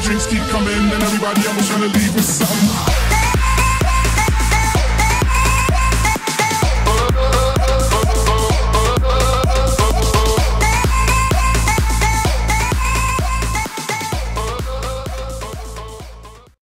drinks keep coming, and everybody almost trying to leave with something.